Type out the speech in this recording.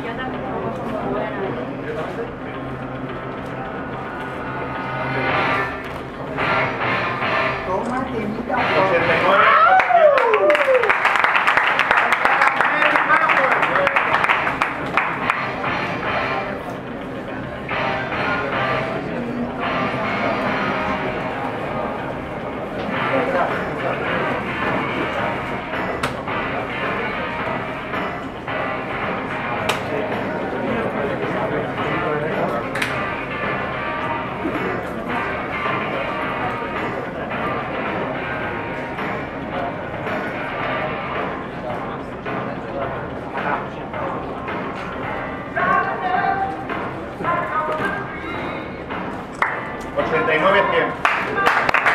嫌だけど、そも。39 100.